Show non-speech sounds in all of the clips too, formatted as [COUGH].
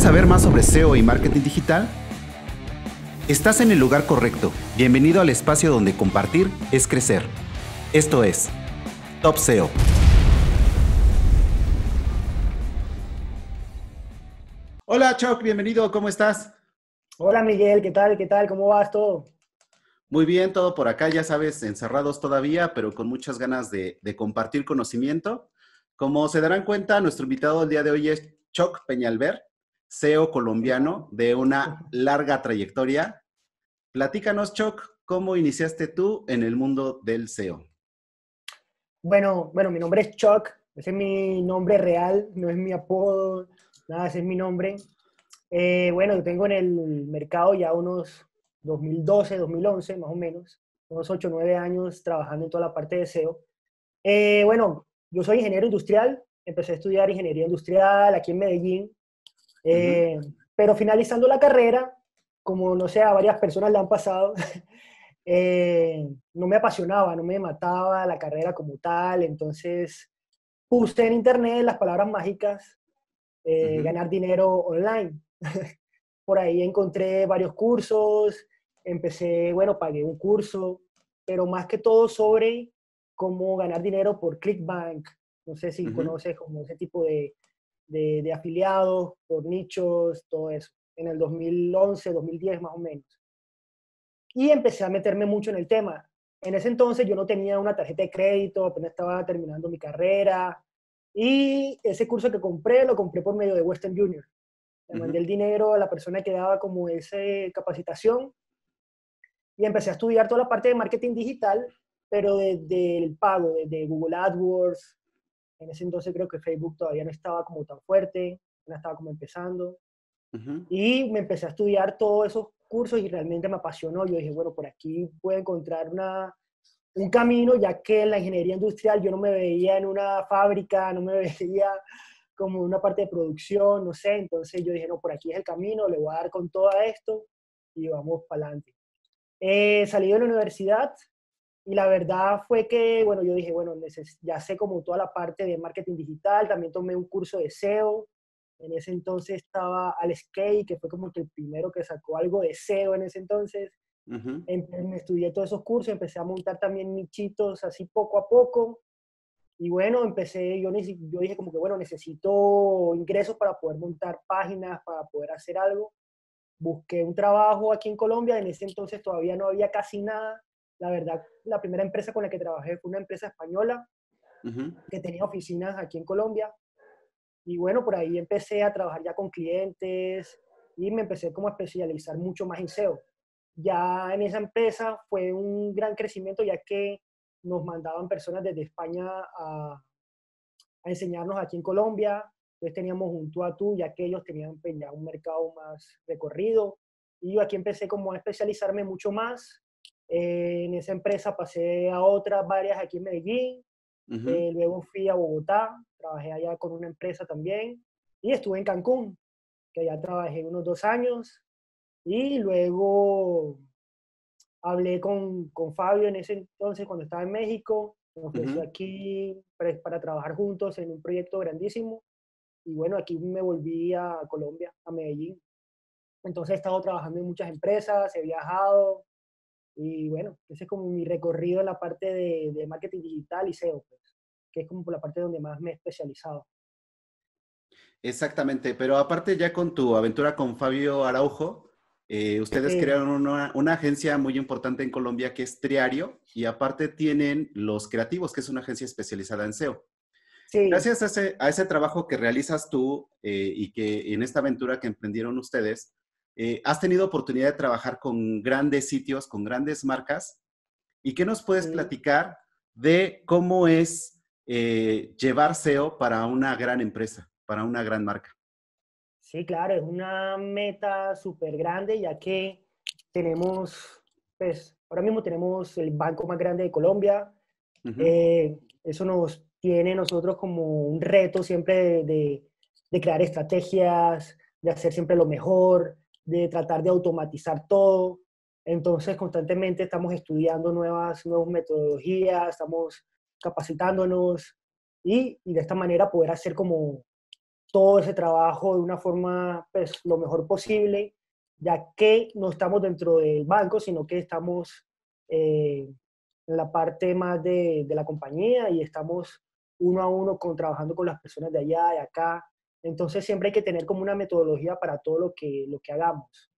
¿Quieres saber más sobre SEO y marketing digital? Estás en el lugar correcto. Bienvenido al espacio donde compartir es crecer. Esto es Top SEO. Hola Chuck, bienvenido, ¿cómo estás? Hola Miguel, ¿qué tal? ¿Qué tal? ¿Cómo vas todo? Muy bien, todo por acá, ya sabes, encerrados todavía, pero con muchas ganas de, de compartir conocimiento. Como se darán cuenta, nuestro invitado el día de hoy es Chuck Peñalver. SEO colombiano de una larga trayectoria. Platícanos, Choc, ¿cómo iniciaste tú en el mundo del SEO? Bueno, bueno, mi nombre es Chuck, ese es mi nombre real, no es mi apodo, nada, ese es mi nombre. Eh, bueno, yo tengo en el mercado ya unos 2012, 2011, más o menos, unos 8, 9 años trabajando en toda la parte de SEO. Eh, bueno, yo soy ingeniero industrial, empecé a estudiar ingeniería industrial aquí en Medellín, eh, pero finalizando la carrera, como no sé, a varias personas le han pasado, [LAUGHS] eh, no me apasionaba, no me mataba la carrera como tal, entonces puse en internet las palabras mágicas, eh, ganar dinero online. [LAUGHS] Por ahí encontré varios cursos, empecé, bueno, pagué un curso, pero más que todo sobre cómo ganar dinero por ClickBank. No sé si conoces como ese tipo de, de, afiliados, por nichos, todo eso, en el 2011, 2010 más o menos. Y empecé a meterme mucho en el tema. En ese entonces yo no tenía una tarjeta de crédito, apenas estaba terminando mi carrera. Y ese curso que compré, lo compré por medio de Western Junior. Le mandé el dinero a la persona que daba como esa capacitación y empecé a estudiar toda la parte de marketing digital, pero desde el pago, desde Google AdWords, en ese entonces creo que Facebook todavía no estaba como tan fuerte, no estaba como empezando. Y me empecé a estudiar todos esos cursos y realmente me apasionó. Yo dije, bueno, por aquí puedo encontrar una, un camino, ya que en la ingeniería industrial yo no me veía en una fábrica, no me [LAUGHS] veía como una parte de producción, no sé. Entonces yo dije, no, por aquí es el camino, le voy a dar con todo esto y vamos para adelante. Eh, salí de la universidad, y la verdad fue que, bueno, yo dije, bueno, ya sé como toda la parte de marketing digital, también tomé un curso de SEO. En ese entonces estaba Alex Kay, que fue como que el primero que sacó algo de SEO en ese entonces. me estudié todos esos cursos, empecé a montar también nichitos así poco a poco. Y bueno, empecé, yo, yo dije como que, bueno, necesito ingresos para poder montar páginas, para poder hacer algo. Busqué un trabajo aquí en Colombia, en ese entonces todavía no había casi nada la verdad, la primera empresa con la que trabajé fue una empresa española que tenía oficinas aquí en Colombia. Y bueno, por ahí empecé a trabajar ya con clientes y me empecé como a especializar mucho más en SEO. Ya en esa empresa fue un gran crecimiento ya que nos mandaban personas desde España a, a enseñarnos aquí en Colombia. Entonces teníamos un tú a tú, ya que ellos tenían pues, ya un mercado más recorrido. Y yo aquí empecé como a especializarme mucho más eh, en esa empresa pasé a otras varias aquí en Medellín. Eh, luego fui a Bogotá, trabajé allá con una empresa también. Y estuve en Cancún, que allá trabajé unos dos años. Y luego hablé con, con Fabio en ese entonces, cuando estaba en México. Me ofreció aquí para, para trabajar juntos en un proyecto grandísimo. Y bueno, aquí me volví a Colombia, a Medellín. Entonces he estado trabajando en muchas empresas, he viajado, y bueno, ese es como mi recorrido en la parte de, marketing digital y SEO, pues, que es como por la parte donde más me he especializado. Exactamente, pero aparte ya con tu aventura con Fabio Araujo, eh, ustedes crearon una, una, agencia muy importante en Colombia que es Triario y aparte tienen Los Creativos, que es una agencia especializada en SEO. Sí. Gracias a ese, a ese, trabajo que realizas tú eh, y que en esta aventura que emprendieron ustedes, eh, has tenido oportunidad de trabajar con grandes sitios, con grandes marcas. ¿Y qué nos puedes platicar de cómo es eh, llevar SEO para una gran empresa, para una gran marca? Sí, claro, es una meta súper grande, ya que tenemos, pues, ahora mismo tenemos el banco más grande de Colombia. Eh, eso nos tiene nosotros como un reto siempre de, de, crear estrategias, de hacer siempre lo mejor, de tratar de automatizar todo. Entonces, constantemente estamos estudiando nuevas, nuevas metodologías, estamos capacitándonos y, y de esta manera poder hacer como todo ese trabajo de una forma pues, lo mejor posible, ya que no estamos dentro del banco, sino que estamos eh, en la parte más de, de, la compañía y estamos uno a uno con, trabajando con las personas de allá, de acá. Entonces siempre hay que tener como una metodología para todo lo que, lo que hagamos.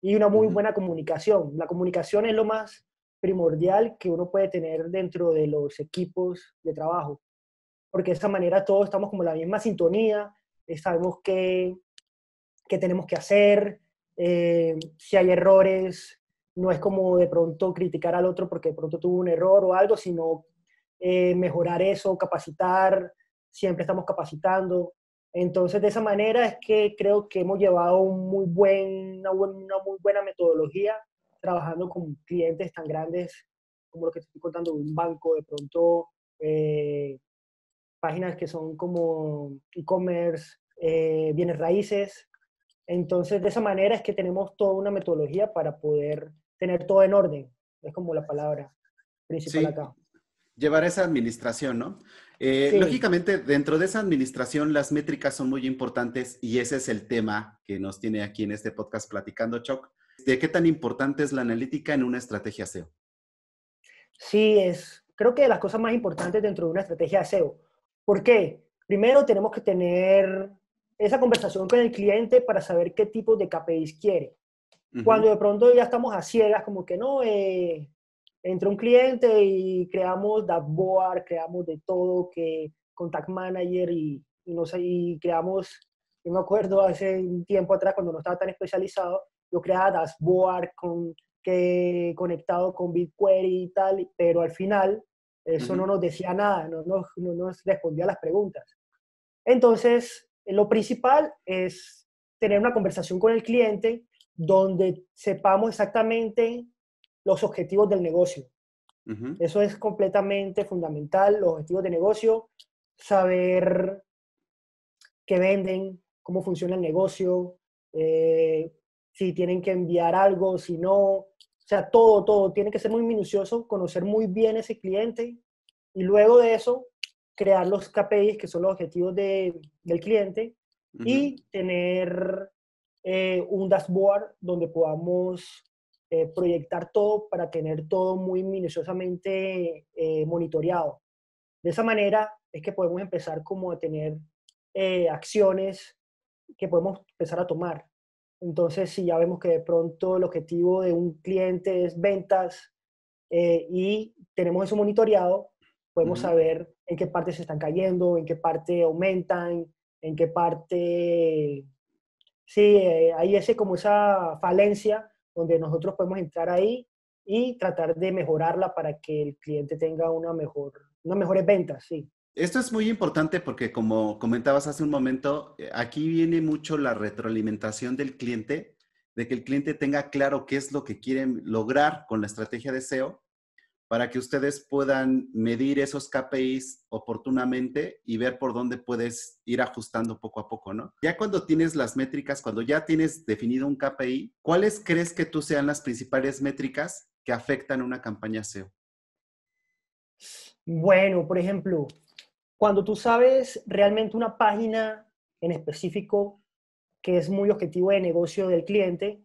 Y una muy buena comunicación. La comunicación es lo más primordial que uno puede tener dentro de los equipos de trabajo porque de esa manera todos estamos como en la misma sintonía, eh, sabemos qué, qué, tenemos que hacer, eh, si hay errores, no es como de pronto criticar al otro porque de pronto tuvo un error o algo, sino eh, mejorar eso, capacitar, siempre estamos capacitando. Entonces, de esa manera es que creo que hemos llevado un muy buen, una, una muy buena metodología trabajando con clientes tan grandes como lo que te estoy contando, un banco, de pronto eh, páginas que son como e-commerce, eh, bienes raíces. Entonces, de esa manera es que tenemos toda una metodología para poder tener todo en orden. Es como la palabra principal acá. Llevar esa administración, ¿no? Eh, lógicamente, dentro de esa administración, las métricas son muy importantes y ese es el tema que nos tiene aquí en este podcast platicando, Choc. ¿De qué tan importante es la analítica en una estrategia SEO? Sí, es creo que de las cosas más importantes dentro de una estrategia SEO. ¿Por qué? Primero tenemos que tener esa conversación con el cliente para saber qué tipo de KPIs quiere. Cuando de pronto ya estamos a ciegas, como que no, eh, entra un cliente y creamos dashboard, creamos de todo, que contact manager y, no sé, y creamos, yo me acuerdo hace un tiempo atrás cuando no estaba tan especializado, yo creaba dashboard con, que, conectado con BigQuery y tal, pero al final eso no nos decía nada, no, no, no, nos respondía a las preguntas. Entonces, lo principal es tener una conversación con el cliente donde sepamos exactamente los objetivos del negocio. Eso es completamente fundamental, los objetivos de negocio, saber qué venden, cómo funciona el negocio, eh, si tienen que enviar algo, si no, o sea, todo, todo, tiene que ser muy minucioso, conocer muy bien ese cliente y luego de eso crear los KPIs, que son los objetivos de, del cliente, y tener eh, un dashboard donde podamos eh, proyectar todo para tener todo muy minuciosamente eh, monitoreado. De esa manera es que podemos empezar como a tener acciones que podemos empezar a tomar. Entonces, si ya vemos que de pronto el objetivo de un cliente es ventas eh, y tenemos eso monitoreado, podemos saber en qué parte se están cayendo, en qué parte aumentan, en qué parte... Sí, eh, hay ese como esa falencia donde nosotros podemos entrar ahí y tratar de mejorarla para que el cliente tenga una mejor, unas mejores ventas, sí. Esto es muy importante porque, como comentabas hace un momento, eh, aquí viene mucho la retroalimentación del cliente, de que el cliente tenga claro qué es lo que quieren lograr con la estrategia de SEO para que ustedes puedan medir esos KPIs oportunamente y ver por dónde puedes ir ajustando poco a poco, ¿no? Ya cuando tienes las métricas, cuando ya tienes definido un KPI, ¿cuáles crees que tú sean las principales métricas que afectan una campaña SEO? Bueno, por ejemplo, cuando tú sabes realmente una página en específico que es muy objetivo de negocio del cliente,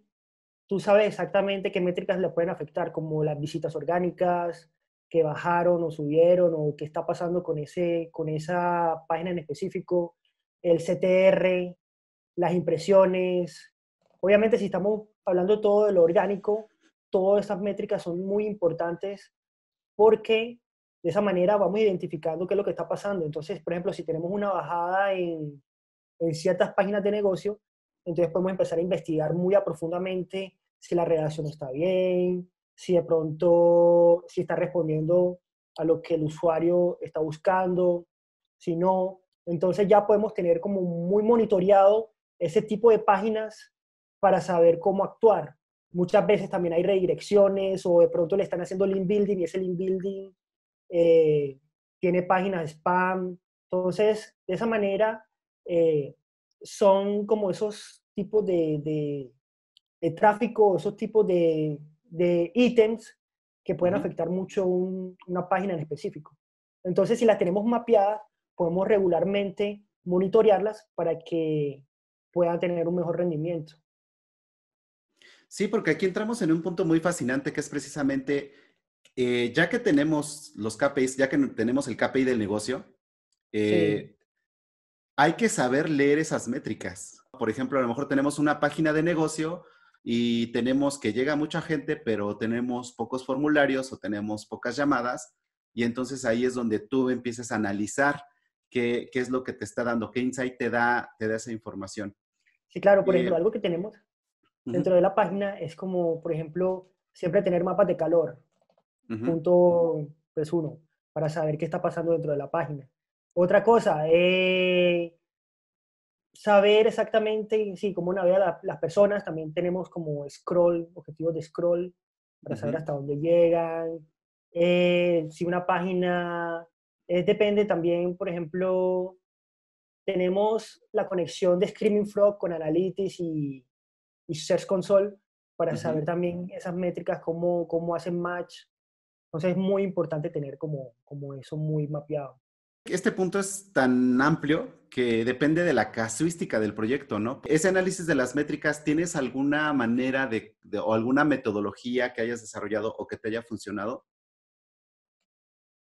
tú sabes exactamente qué métricas le pueden afectar, como las visitas orgánicas, que bajaron o subieron, o qué está pasando con, ese, con esa página en específico, el CTR, las impresiones. Obviamente, si estamos hablando todo de lo orgánico, todas esas métricas son muy importantes porque de esa manera vamos identificando qué es lo que está pasando. Entonces, por ejemplo, si tenemos una bajada en, en ciertas páginas de negocio, entonces podemos empezar a investigar muy profundamente si la redacción está bien, si de pronto, si está respondiendo a lo que el usuario está buscando, si no. Entonces ya podemos tener como muy monitoreado ese tipo de páginas para saber cómo actuar. Muchas veces también hay redirecciones o de pronto le están haciendo link building y ese link building eh, tiene páginas spam. Entonces, de esa manera, eh, son como esos tipos de, de, tráfico, esos tipos de, ítems que pueden afectar mucho una página en específico. Entonces, si las tenemos mapeadas, podemos regularmente monitorearlas para que puedan tener un mejor rendimiento. Sí, porque aquí entramos en un punto muy fascinante que es precisamente, eh, ya que tenemos los KPIs, ya que tenemos el KPI del negocio, eh, hay que saber leer esas métricas. Por ejemplo, a lo mejor tenemos una página de negocio y tenemos que llega mucha gente, pero tenemos pocos formularios o tenemos pocas llamadas. Y entonces ahí es donde tú empiezas a analizar qué, qué es lo que te está dando, qué insight te da, te da esa información. Sí, claro, por ejemplo, algo que tenemos dentro de la página es como, por ejemplo, siempre tener mapas de calor, punto pues uno, para saber qué está pasando dentro de la página. Otra cosa, eh, saber exactamente, sí, cómo navegan las personas. También tenemos como scroll, objetivos de scroll, para saber hasta dónde llegan. Eh, si una página, eh, depende también, por ejemplo, tenemos la conexión de Screaming Frog con Analytics y, y Search Console para saber también esas métricas, cómo, cómo hacen match. Entonces es muy importante tener como, como eso muy mapeado. Este punto es tan amplio que depende de la casuística del proyecto, ¿no? Ese análisis de las métricas, ¿tienes alguna manera de, o alguna metodología que hayas desarrollado o que te haya funcionado?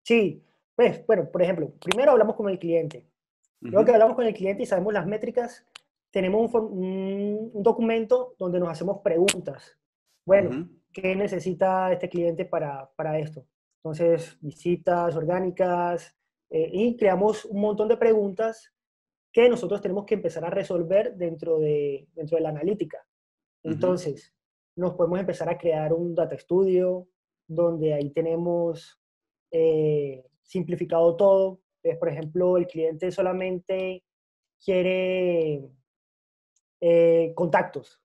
Sí, pues, bueno, por ejemplo, primero hablamos con el cliente. Luego que hablamos con el cliente y sabemos las métricas, tenemos un, documento donde nos hacemos preguntas. Bueno, ¿qué necesita este cliente para, para, esto? Entonces, visitas orgánicas eh, y creamos un montón de preguntas que nosotros tenemos que empezar a resolver dentro de, dentro de la analítica. Entonces, nos podemos empezar a crear un data studio donde ahí tenemos eh, simplificado todo. por ejemplo, el cliente solamente quiere eh, contactos.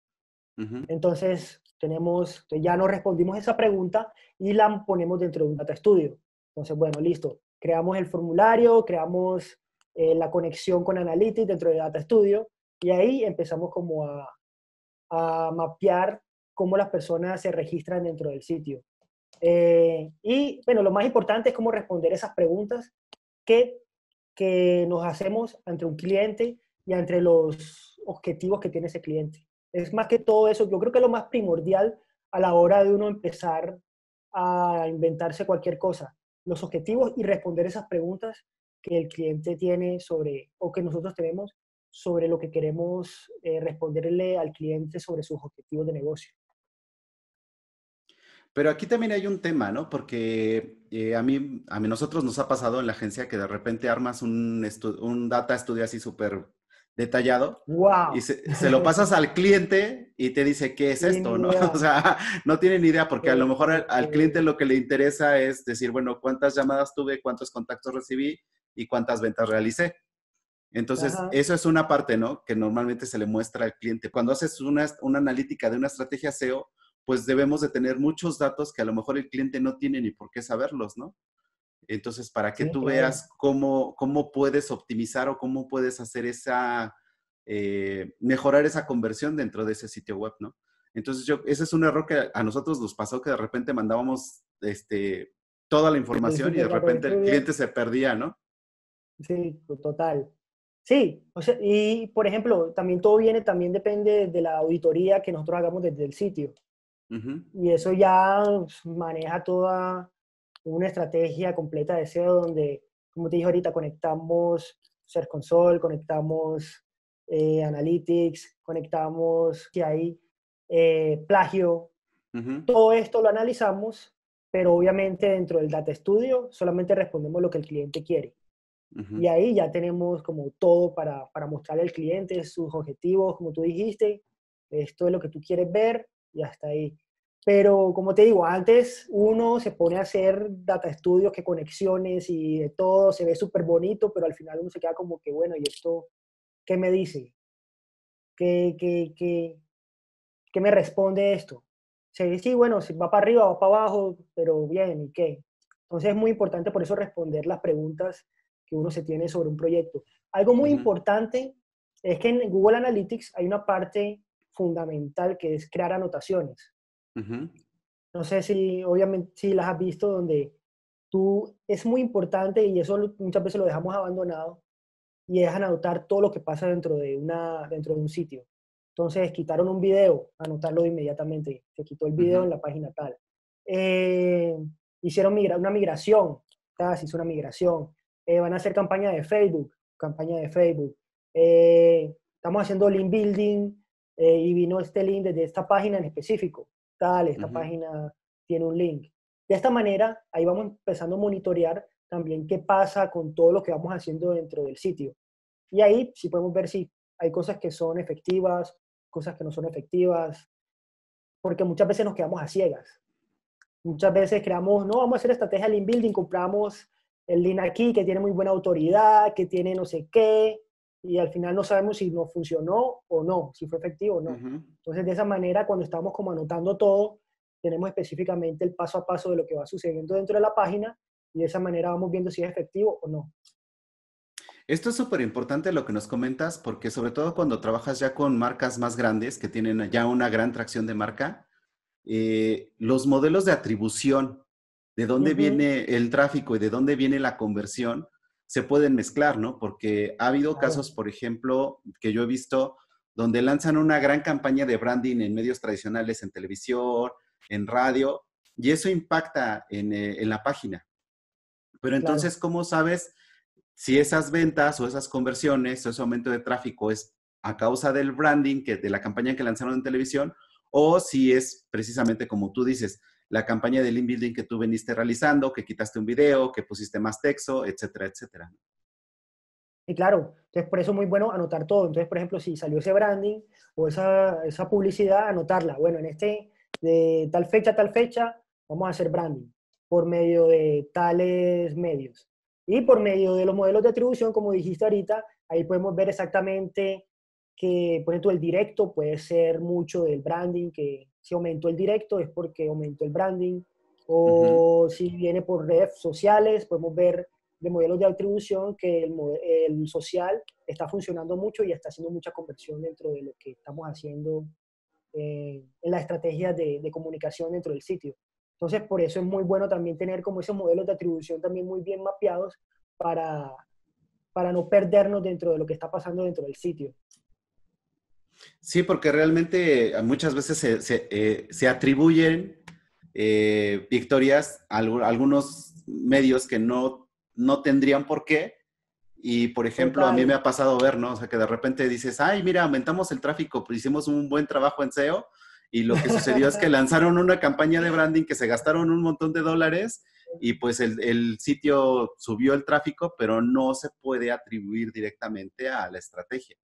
Entonces, tenemos, ya nos respondimos esa pregunta y la ponemos dentro de un data studio. Entonces, bueno, listo. Creamos el formulario, creamos eh, la conexión con Analytics dentro de Data Studio y ahí empezamos como a, mapear cómo las personas se registran dentro del sitio. Eh, y bueno, lo más importante es cómo responder esas preguntas que, que nos hacemos ante un cliente y entre los objetivos que tiene ese cliente. Es más que todo eso, yo creo que es lo más primordial a la hora de uno empezar a inventarse cualquier cosa, los objetivos y responder esas preguntas que el cliente tiene sobre, o que nosotros tenemos sobre lo que queremos eh, responderle al cliente sobre sus objetivos de negocio. Pero aquí también hay un tema, ¿no? Porque eh, a, mí, a mí, nosotros nos ha pasado en la agencia que de repente armas un, un data estudio así súper detallado. Wow. Y se, lo pasas al cliente y te dice, ¿qué es esto? ¿no? [LAUGHS] O sea, no tiene ni idea porque a lo mejor al, cliente lo que le interesa es decir, bueno, ¿cuántas llamadas tuve? ¿Cuántos contactos recibí? ¿Y cuántas ventas realicé? Entonces, eso es una parte, ¿no? Que normalmente se le muestra al cliente. Cuando haces una, una analítica de una estrategia SEO, pues debemos de tener muchos datos que a lo mejor el cliente no tiene ni por qué saberlos, ¿no? Entonces, para que tú veas cómo, cómo puedes optimizar o cómo puedes hacer esa, eh, mejorar esa conversión dentro de ese sitio web, ¿no? Entonces, yo, ese es un error que a nosotros nos pasó que de repente mandábamos este, toda la información y de repente el cliente se perdía, ¿no? Sí, total. Sí, o sea, y por ejemplo, también todo viene, también depende de la auditoría que nosotros hagamos desde el sitio. Y eso ya maneja toda, una estrategia completa de SEO donde, como te dije ahorita, conectamos Search Console, conectamos eh, Analytics, conectamos que hay eh, plagio. Todo esto lo analizamos, pero obviamente dentro del Data Studio solamente respondemos lo que el cliente quiere. Y ahí ya tenemos como todo para, para mostrarle al cliente sus objetivos, como tú dijiste, esto es lo que tú quieres ver y hasta ahí. Pero como te digo, antes uno se pone a hacer data estudios, que conexiones y de todo, se ve súper bonito, pero al final uno se queda como que, bueno, ¿y esto qué me dice? ¿Qué, qué, qué, qué me responde esto? Sí, sí, bueno, si va para arriba, va para abajo, pero bien, ¿y qué? Entonces es muy importante por eso responder las preguntas que uno se tiene sobre un proyecto. Algo muy importante es que en Google Analytics hay una parte fundamental que es crear anotaciones. No sé si, obviamente, si las has visto, donde tú, es muy importante y eso muchas veces lo dejamos abandonado, y dejan anotar todo lo que pasa dentro de, una, dentro de un sitio. Entonces quitaron un video, anotarlo inmediatamente, se quitó el video en la página tal. Eh, hicieron migra una migración, se hizo una migración. Eh, van a hacer campaña de Facebook, campaña de Facebook. Eh, estamos haciendo link building y vino este link desde esta página en específico. Tal, esta página tiene un link. De esta manera, ahí vamos empezando a monitorear también qué pasa con todo lo que vamos haciendo dentro del sitio. Y ahí sí podemos ver si hay cosas que son efectivas, cosas que no son efectivas, porque muchas veces nos quedamos a ciegas. Muchas veces creamos, no, vamos a hacer estrategia de link building, compramos el link aquí que tiene muy buena autoridad, que tiene no sé qué, y al final no sabemos si no funcionó o no, si fue efectivo o no. Entonces, de esa manera, cuando estamos como anotando todo, tenemos específicamente el paso a paso de lo que va sucediendo dentro de la página y de esa manera vamos viendo si es efectivo o no. Esto es súper importante lo que nos comentas, porque sobre todo cuando trabajas ya con marcas más grandes que tienen ya una gran tracción de marca, eh, los modelos de atribución, de dónde viene el tráfico y de dónde viene la conversión, se pueden mezclar, ¿no? Porque ha habido casos, por ejemplo, que yo he visto donde lanzan una gran campaña de branding en medios tradicionales, en televisión, en radio, y eso impacta en, eh, en la página. Pero entonces, ¿cómo sabes si esas ventas o esas conversiones o ese aumento de tráfico es a causa del branding, que, de la campaña que lanzaron en televisión, o si es precisamente como tú dices, la campaña de link building que tú veniste realizando, que quitaste un video, que pusiste más texto, etcétera, etcétera. Y claro, entonces por eso es muy bueno anotar todo. Entonces, por ejemplo, si salió ese branding o esa, esa publicidad, anotarla. Bueno, en este, de tal fecha tal fecha, vamos a hacer branding por medio de tales medios. Y por medio de los modelos de atribución, como dijiste ahorita, ahí podemos ver exactamente que, por ejemplo, el directo puede ser mucho del branding, que si aumentó el directo es porque aumentó el branding, o si viene por redes sociales, podemos ver de modelos de atribución que el, el, social está funcionando mucho y está haciendo mucha conversión dentro de lo que estamos haciendo eh, en la estrategia de, de comunicación dentro del sitio. Entonces, por eso es muy bueno también tener como esos modelos de atribución también muy bien mapeados para, para no perdernos dentro de lo que está pasando dentro del sitio. Sí, porque realmente eh, muchas veces se, se, eh, atribuyen eh, victorias a algunos medios que no, no tendrían por qué. Y, por ejemplo, a mí me ha pasado ver, ¿no? O sea, que de repente dices, ay, mira, aumentamos el tráfico, pues hicimos un buen trabajo en SEO, y lo que sucedió es que [LAUGHS] lanzaron una campaña de branding que se gastaron un montón de dólares y pues el, sitio subió el tráfico, pero no se puede atribuir directamente a la estrategia.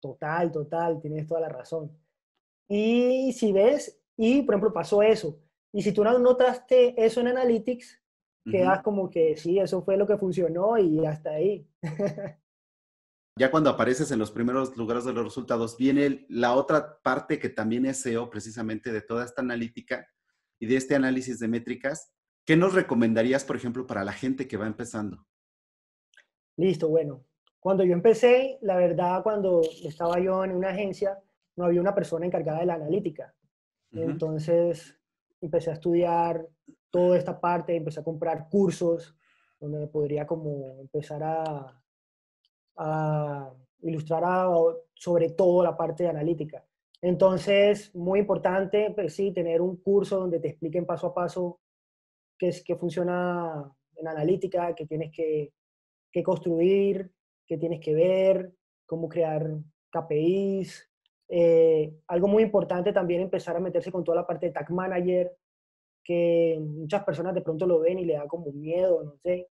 Total, total, tienes toda la razón. Y si ves, y por ejemplo pasó eso, y si tú no notaste eso en Analytics, quedas como que sí, eso fue lo que funcionó y hasta ahí. [LAUGHS] ya cuando apareces en los primeros lugares de los resultados, viene la otra parte que también es SEO, precisamente de toda esta analítica y de este análisis de métricas. ¿Qué nos recomendarías, por ejemplo, para la gente que va empezando? Listo, bueno. Cuando yo empecé, la verdad, cuando estaba yo en una agencia, no había una persona encargada de la analítica. Entonces, empecé a estudiar toda esta parte, empecé a comprar cursos donde podría como empezar a, a ilustrar sobre todo la parte de analítica. Entonces, muy importante, pues sí, tener un curso donde te expliquen paso a paso qué, es, qué funciona en analítica, qué tienes que, que construir, qué tienes que ver, cómo crear KPIs. Eh, algo muy importante también empezar a meterse con toda la parte de Tag Manager, que muchas personas de pronto lo ven y le da como miedo, no sé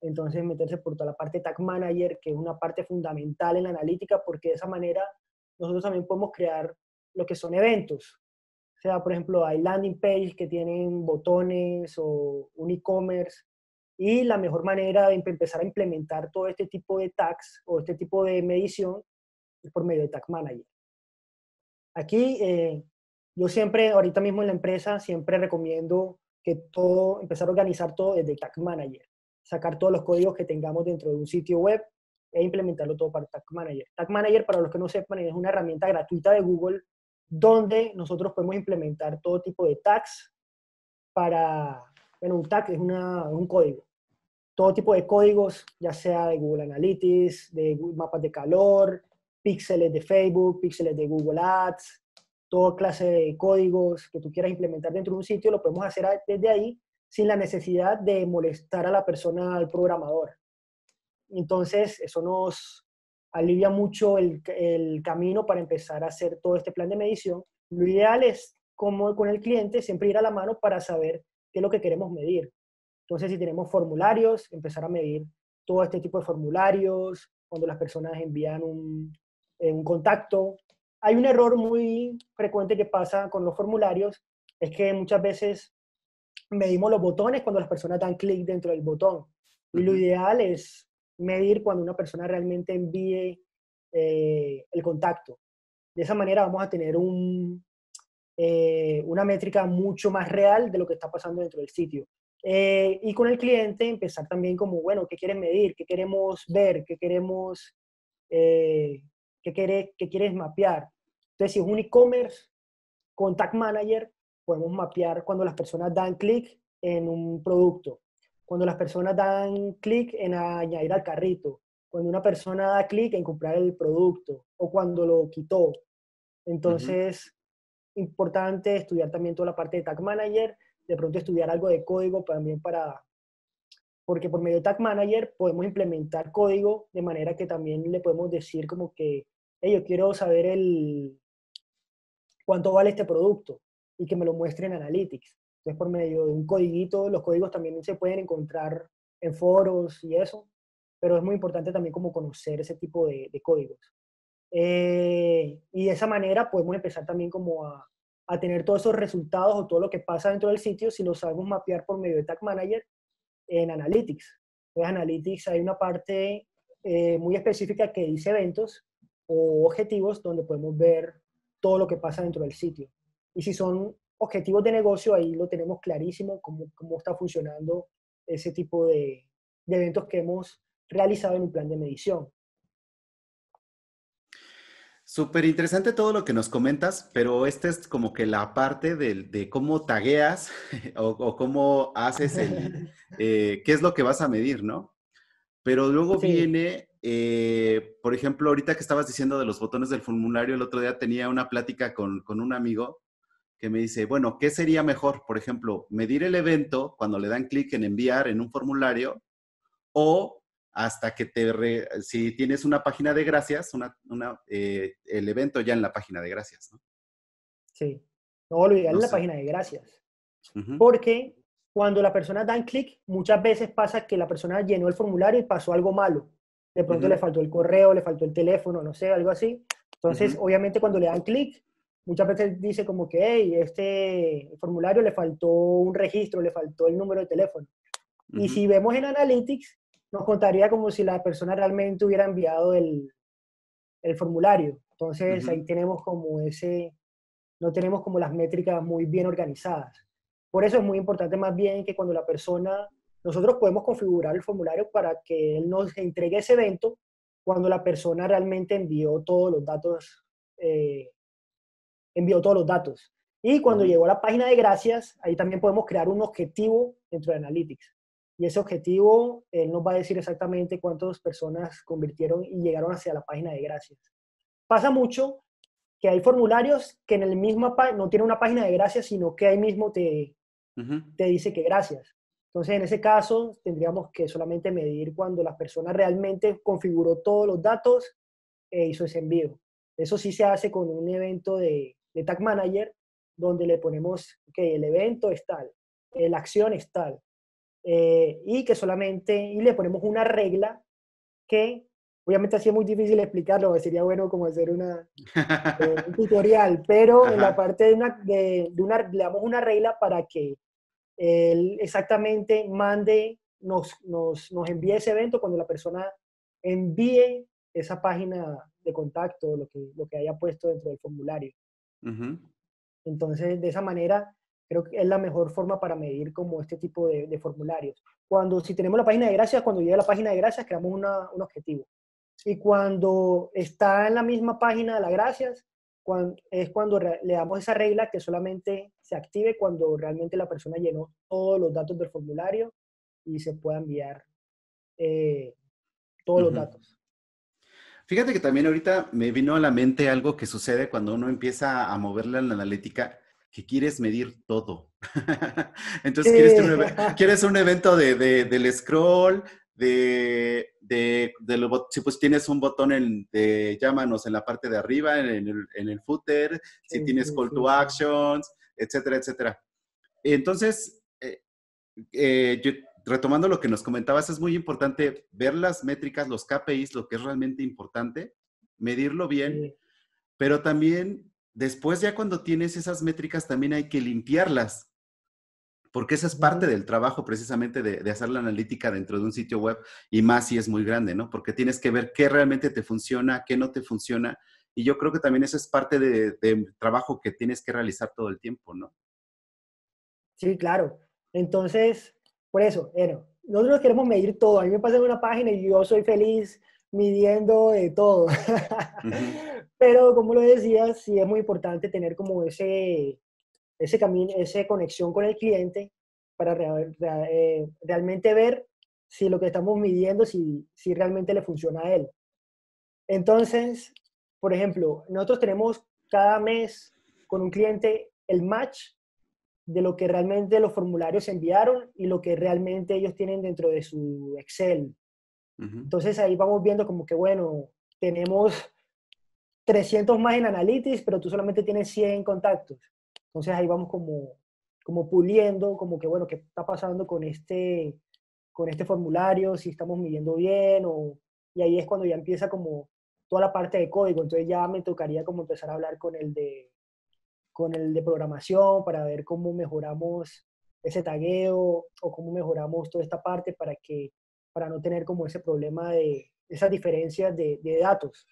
entonces meterse por toda la parte Tag Manager, que es una parte fundamental en la analítica, porque de esa manera nosotros también podemos crear lo que son eventos. O sea, por ejemplo, hay landing page que tienen botones o un e-commerce, y la mejor manera de empezar a implementar todo este tipo de tags o este tipo de medición es por medio de Tag Manager. Aquí, eh, yo siempre, ahorita mismo en la empresa, siempre recomiendo que todo, empezar a organizar todo desde Tag Manager sacar todos los códigos que tengamos dentro de un sitio web e implementarlo todo para Tag Manager. Tag Manager, para los que no sepan, es una herramienta gratuita de Google donde nosotros podemos implementar todo tipo de tags para, bueno, un tag es, una, un código. Todo tipo de códigos, ya sea de Google Analytics, de mapas de calor, píxeles de Facebook, píxeles de Google Ads, toda clase de códigos que tú quieras implementar dentro de un sitio, lo podemos hacer desde ahí sin la necesidad de molestar a la persona, al programador. Entonces, eso nos alivia mucho el, el, camino para empezar a hacer todo este plan de medición. Lo ideal es, como con el cliente, siempre ir a la mano para saber qué es lo que queremos medir. Entonces, si tenemos formularios, empezar a medir todo este tipo de formularios, cuando las personas envían un, eh, un contacto, hay un error muy frecuente que pasa con los formularios, es que muchas veces medimos los botones cuando las personas dan clic dentro del botón. Y lo ideal es medir cuando una persona realmente envíe eh, el contacto. De esa manera vamos a tener un, eh, una métrica mucho más real de lo que está pasando dentro del sitio. Eh, y con el cliente empezar también como, bueno, ¿qué quieres medir? ¿Qué queremos ver? ¿Qué queremos ¿Qué quieres, qué quieres mapear? Entonces, si es un e-commerce con Tag Manager, podemos mapear cuando las personas dan clic en un producto, cuando las personas dan clic en añadir al carrito, cuando una persona da clic en comprar el producto o cuando lo quitó. Entonces, importante estudiar también toda la parte de Tag Manager, de pronto estudiar algo de código también para, porque por medio de Tag Manager podemos implementar código de manera que también le podemos decir como que, hey, yo quiero saber el, cuánto vale este producto y que me lo muestre en Analytics. Entonces, por medio de un codiguito, los códigos también se pueden encontrar en foros y eso, pero es muy importante también como conocer ese tipo de, códigos. Eh, y de esa manera podemos empezar también como a, a tener todos esos resultados o todo lo que pasa dentro del sitio si lo sabemos mapear por medio de Tag Manager en Analytics. En Analytics hay una parte eh, muy específica que dice eventos o objetivos donde podemos ver todo lo que pasa dentro del sitio. Y si son objetivos de negocio, ahí lo tenemos clarísimo, cómo, cómo está funcionando ese tipo de, de eventos que hemos realizado en un plan de medición. Súper interesante todo lo que nos comentas, pero esta es como que la parte de, cómo tagueas [LAUGHS] o, cómo haces el, [LAUGHS] eh, qué es lo que vas a medir, ¿no? Pero luego viene, eh, por ejemplo, ahorita que estabas diciendo de los botones del formulario, el otro día tenía una plática con, con un amigo que me dice, bueno, ¿qué sería mejor? Por ejemplo, medir el evento cuando le dan clic en enviar en un formulario o hasta que te, si tienes una página de gracias, una, eh, el evento ya en la página de gracias, ¿no? Sí. No, lo ideal es la página de gracias. Porque cuando la persona dan clic, muchas veces pasa que la persona llenó el formulario y pasó algo malo. De pronto le faltó el correo, le faltó el teléfono, no sé, algo así. Entonces, obviamente, cuando le dan clic, muchas veces dice como que, hey, este formulario le faltó un registro, le faltó el número de teléfono. Y si vemos en Analytics, nos contaría como si la persona realmente hubiera enviado el, el formulario. Entonces ahí tenemos como ese, no tenemos como las métricas muy bien organizadas. Por eso es muy importante más bien que cuando la persona, nosotros podemos configurar el formulario para que él nos entregue ese evento cuando la persona realmente envió todos los datos, eh, envió todos los datos. Y cuando llegó a la página de gracias, ahí también podemos crear un objetivo dentro de Analytics y ese objetivo, él nos va a decir exactamente cuántas personas convirtieron y llegaron hacia la página de gracias. Pasa mucho que hay formularios que en el mismo no tiene una página de gracias, sino que ahí mismo te, te dice que gracias. Entonces, en ese caso, tendríamos que solamente medir cuando la persona realmente configuró todos los datos e hizo ese envío. Eso sí se hace con un evento de, de Tag Manager, donde le ponemos que el evento es tal, la acción es tal, eh, y que solamente, y le ponemos una regla que obviamente así es muy difícil explicarlo, sería bueno como hacer una, eh, un [LAUGHS] tutorial, pero en la parte de una, de, una, le damos una regla para que él exactamente mande, nos, nos, nos envíe ese evento cuando la persona envíe esa página de contacto, lo que, lo que haya puesto dentro del formulario. Entonces, de esa manera, Creo que es la mejor forma para medir como este tipo de, formularios. Cuando, si tenemos la página de gracias, cuando llega a la página de gracias, creamos un objetivo. Y cuando está en la misma página de las gracias, es cuando le damos esa regla que solamente se active cuando realmente la persona llenó todos los datos del formulario y se pueda enviar eh, todos los datos. Fíjate que también ahorita me vino a la mente algo que sucede cuando uno empieza a moverle a la analítica, que quieres medir todo. [LAUGHS] Entonces, [LAUGHS] quieres, un, evento de, del scroll, de, de, si pues tienes un botón en, de llámanos en la parte de arriba, en el, en el footer, si tienes call to actions, etcétera, etcétera. Entonces, eh, eh, retomando lo que nos comentabas, es muy importante ver las métricas, los KPIs, lo que es realmente importante, medirlo bien, pero también después ya cuando tienes esas métricas también hay que limpiarlas porque esa es parte del trabajo precisamente de, hacer la analítica dentro de un sitio web y más si es muy grande, ¿no? Porque tienes que ver qué realmente te funciona, qué no te funciona. Y yo creo que también eso es parte del de trabajo que tienes que realizar todo el tiempo, ¿no? Sí, claro. Entonces, por eso, bueno, nosotros queremos medir todo. A mí me pasa en una página y yo soy feliz midiendo de todo. [LAUGHS] Pero como lo decías, sí es muy importante tener como ese, ese camino, esa conexión con el cliente para eh, realmente ver si lo que estamos midiendo, si, si realmente le funciona a él. Entonces, por ejemplo, nosotros tenemos cada mes con un cliente el match de lo que realmente los formularios enviaron y lo que realmente ellos tienen dentro de su Excel. Entonces ahí vamos viendo como que, bueno, tenemos 300 más en Analytics, pero tú solamente tienes 100 contactos. Entonces ahí vamos como, como puliendo, como que, bueno, ¿qué está pasando con este, con este formulario? Si estamos midiendo bien o... Y ahí es cuando ya empieza como toda la parte de código. Entonces ya me tocaría como empezar a hablar con el de, con el de programación para ver cómo mejoramos ese tagueo o cómo mejoramos toda esta parte para que para no tener como ese problema de esas diferencias de, de datos.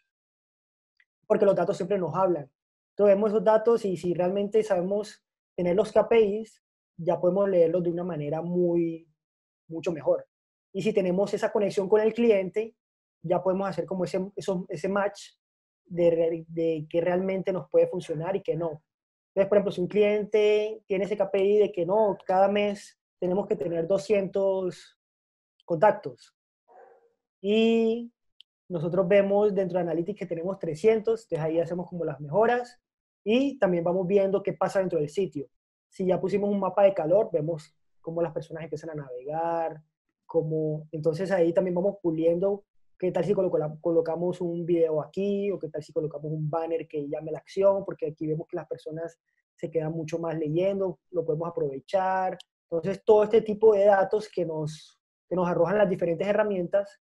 Porque los datos siempre nos hablan. Entonces vemos esos datos y si realmente sabemos tener los KPIs, ya podemos leerlos de una manera muy, mucho mejor. Y si tenemos esa conexión con el cliente, ya podemos hacer como ese, ese match de, de que realmente nos puede funcionar y que no. Entonces, por ejemplo, si un cliente tiene ese KPI de que no, cada mes tenemos que tener 200 contactos y nosotros vemos dentro de Analytics que tenemos 300, entonces ahí hacemos como las mejoras y también vamos viendo qué pasa dentro del sitio. Si ya pusimos un mapa de calor, vemos cómo las personas empiezan a navegar, cómo... Entonces ahí también vamos puliendo qué tal si colocamos un video aquí o qué tal si colocamos un banner que llame la acción, porque aquí vemos que las personas se quedan mucho más leyendo, lo podemos aprovechar. Entonces todo este tipo de datos que nos, que nos arrojan las diferentes herramientas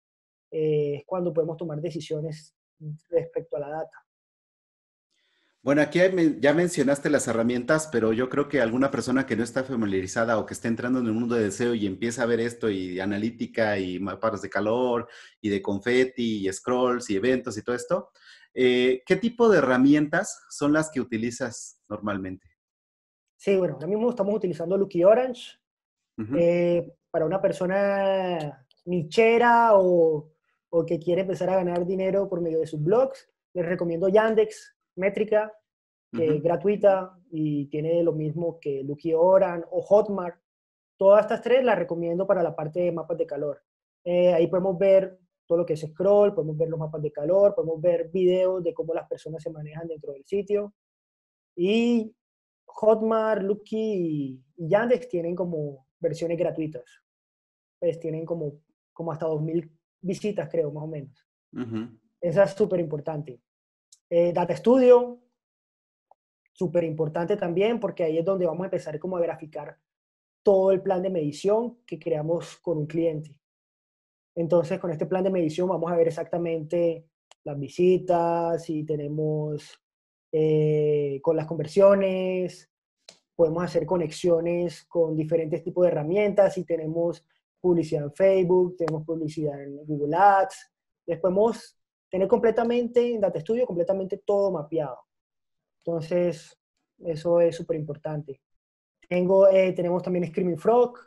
eh, es cuando podemos tomar decisiones respecto a la data. Bueno, aquí ya mencionaste las herramientas, pero yo creo que alguna persona que no está familiarizada o que está entrando en el mundo de deseo y empieza a ver esto y analítica y mapas de calor y de confeti y scrolls y eventos y todo esto, eh, ¿qué tipo de herramientas son las que utilizas normalmente? Sí, bueno, ahora mismo estamos utilizando Lucky Orange. Eh, para una persona nichera o, o que quiere empezar a ganar dinero por medio de sus blogs, les recomiendo Yandex, métrica, que es gratuita y tiene lo mismo que Lucky Oran o Hotmart. Todas estas tres las recomiendo para la parte de mapas de calor. Eh, ahí podemos ver todo lo que es scroll, podemos ver los mapas de calor, podemos ver videos de cómo las personas se manejan dentro del sitio. Y Hotmart, Lucky y Yandex tienen como versiones gratuitas. Pues tienen como, como hasta 2.000 visitas, creo, más o menos. Esa es súper importante. Eh, Data Studio, súper importante también porque ahí es donde vamos a empezar como a graficar todo el plan de medición que creamos con un cliente. Entonces, con este plan de medición vamos a ver exactamente las visitas, si tenemos eh, con las conversiones, podemos hacer conexiones con diferentes tipos de herramientas, si tenemos publicidad en Facebook, tenemos publicidad en Google Ads, les podemos tener completamente en Data Studio, completamente todo mapeado. Entonces, eso es súper importante. Tengo, eh, tenemos también Screaming Frog,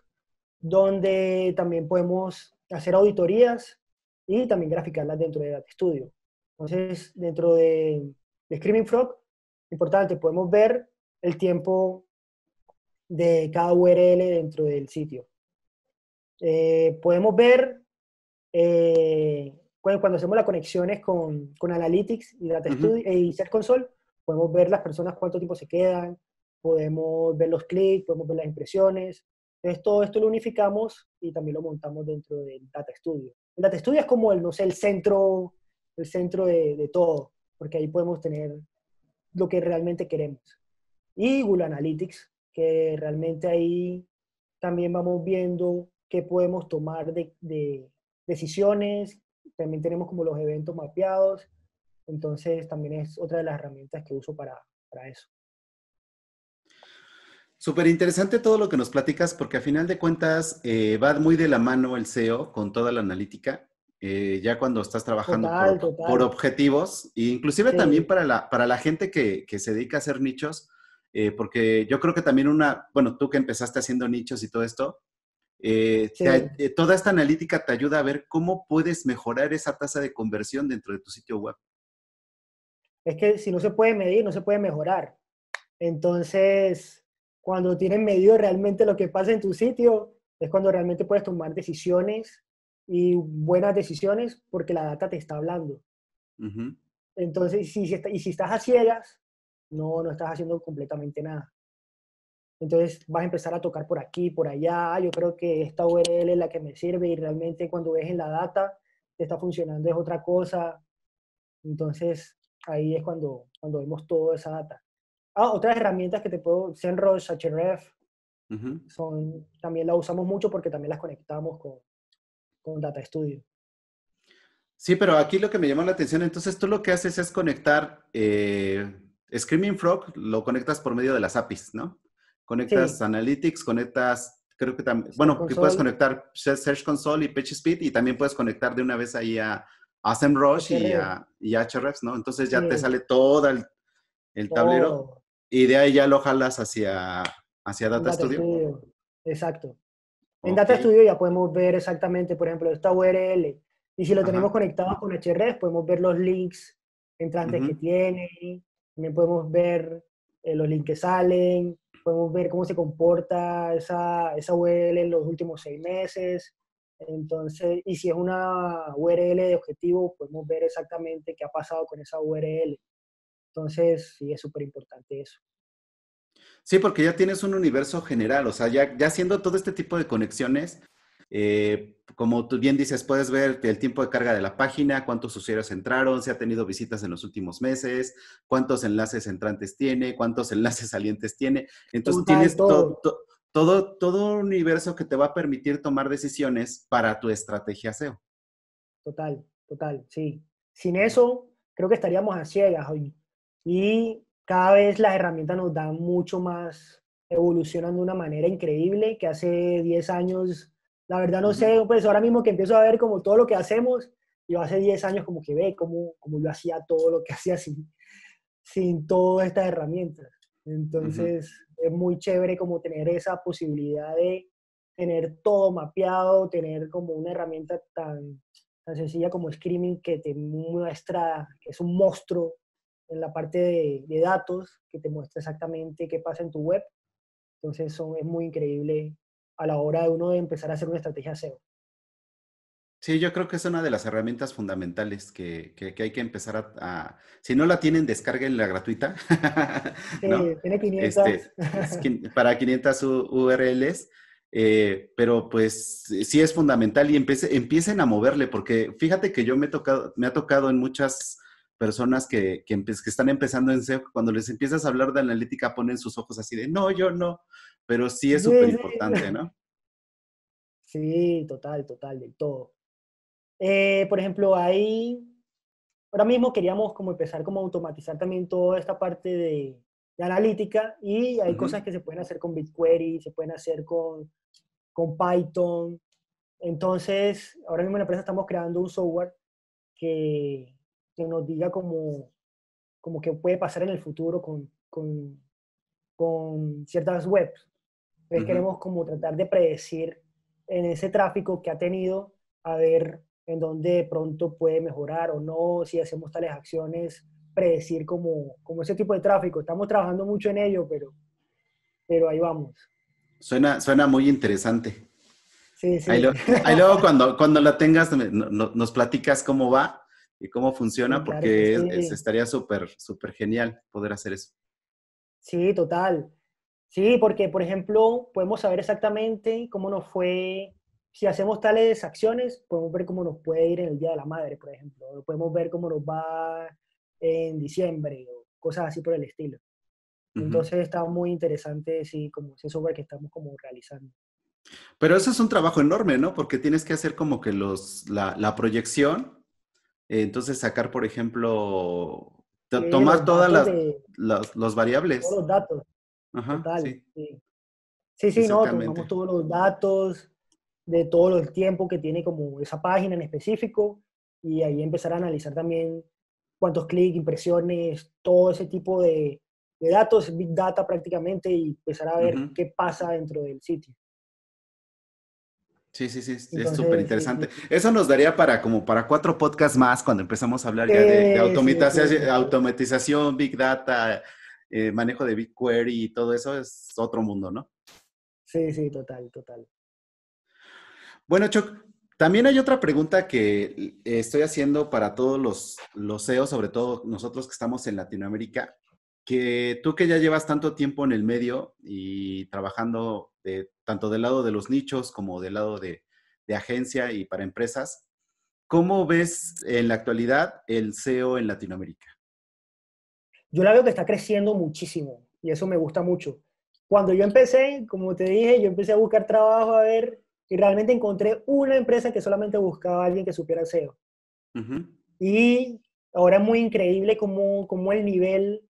donde también podemos hacer auditorías y también graficarlas dentro de Data Studio. Entonces, dentro de, Screaming Frog, importante, podemos ver el tiempo de cada URL dentro del sitio. Eh, podemos ver eh, cuando, hacemos las conexiones con, con Analytics y Data Studio eh, y Search Console, podemos ver las personas cuánto tiempo se quedan, podemos ver los clics, podemos ver las impresiones. Entonces, todo esto lo unificamos y también lo montamos dentro del Data Studio. El Data Studio es como el, no sé, el centro, el centro de, de todo, porque ahí podemos tener lo que realmente queremos. Y Google Analytics, que realmente ahí también vamos viendo qué podemos tomar de, de decisiones, también tenemos como los eventos mapeados, entonces también es otra de las herramientas que uso para, para eso. Súper interesante todo lo que nos platicas porque a final de cuentas eh, va muy de la mano el SEO con toda la analítica, eh, ya cuando estás trabajando por, objetivos, e inclusive también para la, para la gente que, que, se dedica a hacer nichos, eh, porque yo creo que también una, bueno, tú que empezaste haciendo nichos y todo esto, toda esta analítica te ayuda a ver cómo puedes mejorar esa tasa de conversión dentro de tu sitio web. Es que si no se puede medir, no se puede mejorar. Entonces, cuando tienes medido realmente lo que pasa en tu sitio, es cuando realmente puedes tomar decisiones y buenas decisiones porque la data te está hablando. Entonces, si, y si estás a ciegas, no, no estás haciendo completamente nada. Entonces vas a empezar a tocar por aquí, por allá. Yo creo que esta URL es la que me sirve y realmente cuando ves en la data te está funcionando es otra cosa. Entonces ahí es cuando, cuando vemos toda esa data. Ah, otras herramientas que te puedo, SEMrush, HRF, son, también la usamos mucho porque también las conectamos con, con Data Studio. Sí, pero aquí lo que me llamó la atención, entonces tú lo que haces es conectar eh, Screaming Frog, lo conectas por medio de las APIs, ¿no? Conectas Analytics, conectas, creo que también, bueno, que puedes conectar Search Console y PageSpeed y también puedes conectar de una vez ahí a, a SEMrush y a, y ¿no? Entonces ya te sale todo el, el tablero. Y de ahí ya lo jalas hacia, hacia Data, Studio. Exacto. En Data Studio ya podemos ver exactamente, por ejemplo, esta URL. Y si lo tenemos conectado con HRF, podemos ver los links entrantes que tiene. También podemos ver eh, los links que salen. Podemos ver cómo se comporta esa, esa URL en los últimos seis meses. Entonces, y si es una URL de objetivo, podemos ver exactamente qué ha pasado con esa URL. Entonces, sí, es súper importante eso. Sí, porque ya tienes un universo general, o sea, ya, ya haciendo todo este tipo de conexiones, eh, como tú bien dices, puedes ver el tiempo de carga de la página, cuántos usuarios entraron, si ha tenido visitas en los últimos meses, cuántos enlaces entrantes tiene, cuántos [LAUGHS] enlaces salientes tiene. Entonces tienes todo. todo, todo un universo que te va a permitir tomar decisiones para tu estrategia SEO. Total, total, sí. Sin eso, creo que estaríamos a ciegas hoy. Y cada vez las herramientas nos dan mucho más, evolucionan de una manera increíble que hace 10 años, la verdad no sé, pues ahora mismo que empiezo a ver como todo lo que hacemos, yo hace 10 años como que ve como, como yo hacía todo lo que [LAUGHS] hacía sin, sin todas estas herramientas. Entonces es muy chévere como tener esa posibilidad de tener todo mapeado, tener como una herramienta tan, tan sencilla como Screaming que te muestra que es un monstruo en la parte de, datos que te muestra exactamente qué pasa en tu web. Entonces eso es muy increíble a la hora de uno de empezar a hacer una estrategia SEO. Sí, yo creo que es una de las herramientas fundamentales que, que, hay que empezar a, Si no la tienen, descarguen la gratuita. [LAUGHS] Sí, tiene 500. Este, para 500 URLs. Eh, pero pues sí es fundamental y empiecen a moverle, porque fíjate que yo me, he tocado, me ha tocado en muchas personas que, que, están empezando en SEO, cuando les empiezas a hablar de analítica ponen sus ojos así de, no, yo no, pero sí es súper importante, [LAUGHS] ¿no? Sí, total, total, del todo. Eh, por ejemplo, ahí, ahora mismo queríamos como empezar como a automatizar también toda esta parte de, de analítica y hay cosas que se pueden hacer con BigQuery, se pueden hacer con, con Python. Entonces, ahora mismo en la empresa estamos creando un software que, que nos diga como, como que puede pasar en el futuro con, con, con ciertas webs. Entonces queremos como tratar de predecir en ese tráfico que ha tenido, a ver en dónde de pronto puede mejorar o no, si hacemos tales acciones, predecir como, como ese tipo de tráfico. Estamos trabajando mucho en ello, pero, pero ahí vamos. Suena, suena muy interesante. Sí, sí. Ahí, luego cuando, cuando la tengas nos platicas cómo va y cómo funciona, porque estaría súper, súper genial poder hacer eso. Sí, total. Sí, porque, por ejemplo, podemos saber exactamente cómo nos fue, si hacemos tales acciones, podemos ver cómo nos puede ir en el Día de la Madre, por ejemplo, podemos ver cómo nos va en diciembre, o cosas así por el estilo. Entonces está muy interesante, sí, como ese software que estamos como realizando. Pero eso es un trabajo enorme, ¿no? Porque tienes que hacer como que los, la, la proyección entonces, sacar, por ejemplo, tomar todas las los variables. Todos los datos. Ajá, sí. sí. Sí, no, tomamos todos los datos de todo el tiempo que tiene como esa página en específico y ahí empezar a analizar también cuántos clics, impresiones, todo ese tipo de, datos, big data prácticamente y empezar a ver qué pasa dentro del sitio. Sí, sí, sí, es súper interesante. Eso nos daría para como para cuatro podcasts más cuando empezamos a hablar ya de, automatización, big data, eh, manejo de BigQuery y todo eso es otro mundo, ¿no? Sí, sí, total, total. Bueno, Choc, también hay otra pregunta que estoy haciendo para todos los, los CEOs, sobre todo nosotros que estamos en Latinoamérica, que tú que ya llevas tanto tiempo en el medio y trabajando de tanto del lado de los nichos como del lado de, agencia y para empresas. ¿Cómo ves en la actualidad el SEO en Latinoamérica? Yo la veo que está creciendo muchísimo y eso me gusta mucho. Cuando yo empecé, como te dije, yo empecé a buscar trabajo a ver y realmente encontré una empresa que solamente buscaba a alguien que supiera SEO. Y ahora es muy increíble cómo, cómo el nivel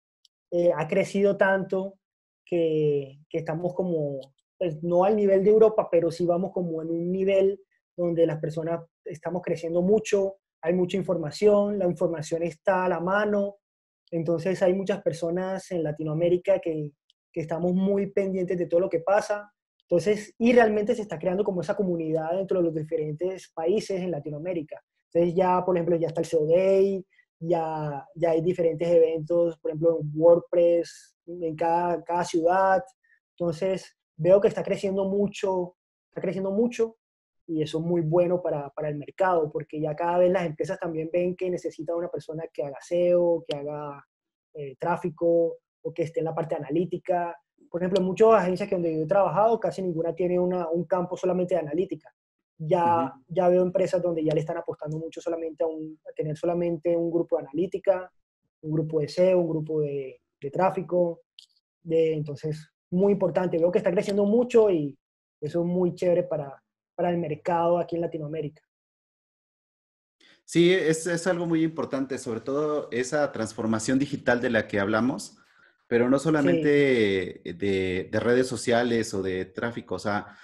eh, ha crecido tanto que, que, estamos como pues no al nivel de Europa, pero sí vamos como en un nivel donde las personas estamos creciendo mucho, hay mucha información, la información está a la mano, entonces hay muchas personas en Latinoamérica que, que estamos muy pendientes de todo lo que pasa, entonces, y realmente se está creando como esa comunidad dentro de los diferentes países en Latinoamérica. Entonces ya, por ejemplo, ya está el Day, ya, ya hay diferentes eventos, por ejemplo, WordPress, en cada, cada ciudad. Entonces, veo que está creciendo mucho, está creciendo mucho y eso es muy bueno para, para, el mercado, porque ya cada vez las empresas también ven que necesitan una persona que haga SEO, que haga eh, tráfico o que esté en la parte analítica. Por ejemplo, en muchas agencias que donde yo he trabajado, casi ninguna tiene una, un campo solamente de analítica. Ya, ya veo empresas donde ya le están apostando mucho solamente a, un, a, tener solamente un grupo de analítica, un grupo de SEO, un grupo de, de tráfico. De, entonces, muy importante. Veo que está creciendo mucho y eso es muy chévere para, para el mercado aquí en Latinoamérica. Sí, es, es, algo muy importante, sobre todo esa transformación digital de la que hablamos, pero no solamente de, de, redes sociales o de tráfico, o sea,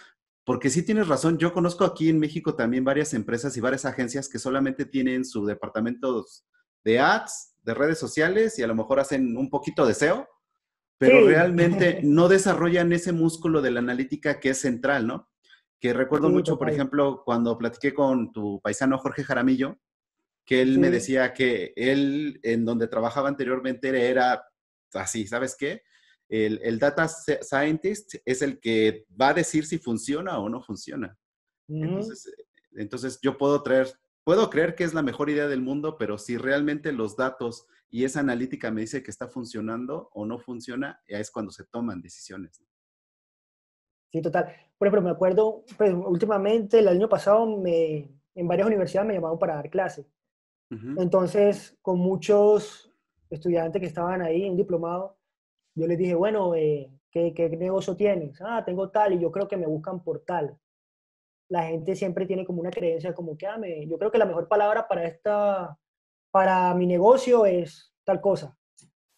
porque sí tienes razón, yo conozco aquí en México también varias empresas y varias agencias que solamente tienen su departamento de ads, de redes sociales y a lo mejor hacen un poquito de SEO, pero realmente [LAUGHS] no desarrollan ese músculo de la analítica que es central, ¿no? Que recuerdo mucho, por ejemplo, cuando platiqué con tu paisano Jorge Jaramillo, que él me decía que él, en donde trabajaba anteriormente, era así, ¿sabes qué? El, data scientist es el que va a decir si funciona o no funciona. entonces, entonces, yo puedo traer, puedo creer que es la mejor idea del mundo, pero si realmente los datos y esa analítica me dice que está funcionando o no funciona, ya es cuando se toman decisiones. Sí, total. Por ejemplo, me acuerdo, pues, últimamente, el año pasado, me, en varias universidades me llamaron para dar clases. Entonces, con muchos estudiantes que estaban ahí, un diplomado, yo les dije, bueno, eh, ¿qué, ¿qué, negocio tienes? Ah, tengo tal y yo creo que me buscan por tal. La gente siempre tiene como una creencia como que, ah, me, yo creo que la mejor palabra para esta, para mi negocio es tal cosa.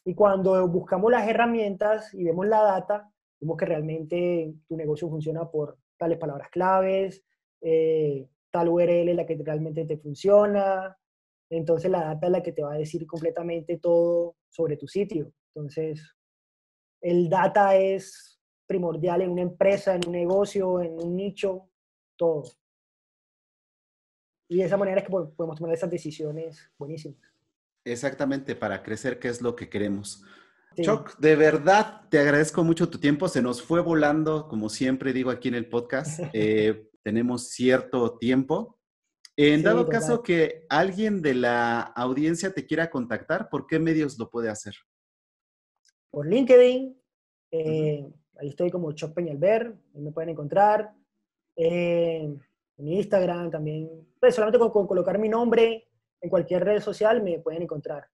Y cuando buscamos las herramientas y vemos la data, vemos que realmente tu negocio funciona por tales palabras claves, eh, tal URL es la que realmente te funciona. Entonces la data es la que te va a decir completamente todo sobre tu sitio. Entonces, el data es primordial en una empresa, en un negocio, en un nicho, todo. Y de esa manera es que podemos tomar esas decisiones buenísimas. Exactamente, para crecer, ¿qué es lo que queremos? Choc, de verdad te agradezco mucho tu tiempo. Se nos fue volando, como siempre digo aquí en el podcast. [LAUGHS] Eh, tenemos cierto tiempo. En dado caso que alguien de la audiencia te quiera contactar, ¿por qué medios lo puede hacer? Por LinkedIn, eh, ahí estoy como Choc Peñalver, ahí me pueden encontrar. Eh, en Instagram también, pues solamente con, colocar mi nombre en cualquier red social me pueden encontrar.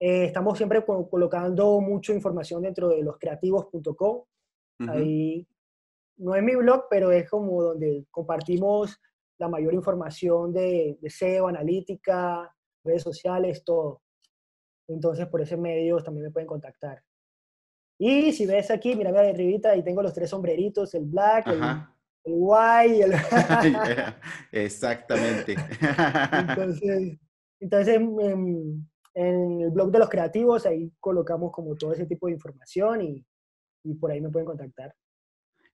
Eh, estamos siempre colocando mucha información dentro de loscreativos.com. Ahí no es mi blog, pero es como donde compartimos la mayor información de, de SEO, analítica, redes sociales, todo. Entonces, por ese medio también me pueden contactar. Y si ves aquí, mira, mira arribita, ahí tengo los tres sombreritos, el black, el, el white, el... [LAUGHS] [LAUGHS] Exactamente. [LAUGHS] entonces, entonces en, en, el blog de los creativos, ahí colocamos como todo ese tipo de información y, y por ahí me pueden contactar.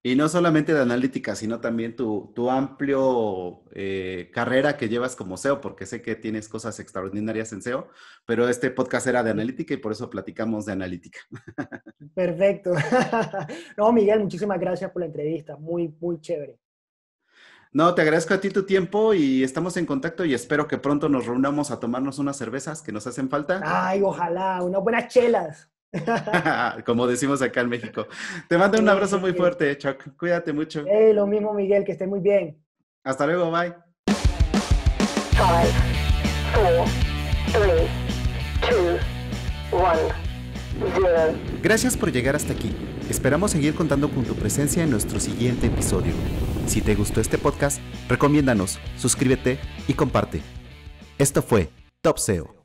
Y no solamente de analítica, sino también tu, tu amplio eh, carrera que llevas como SEO, porque sé que tienes cosas extraordinarias en SEO, pero este podcast era de analítica y por eso platicamos de analítica. [LAUGHS] Perfecto. [LAUGHS] No, Miguel, muchísimas gracias por la entrevista. Muy, muy chévere. No, te agradezco a ti tu tiempo y estamos en contacto y espero que pronto nos reunamos a tomarnos unas cervezas que nos hacen falta. Ay, ojalá, unas buenas chelas. [LAUGHS] [LAUGHS] Como decimos acá en México. Te mando un abrazo muy fuerte, Chuck. Cuídate mucho. lo mismo, Miguel, que esté muy bien. Hasta luego, bye. Gracias por llegar hasta aquí. Esperamos seguir contando con tu presencia en nuestro siguiente episodio. Si te gustó este podcast, recomiéndanos, suscríbete y comparte. Esto fue Top SEO.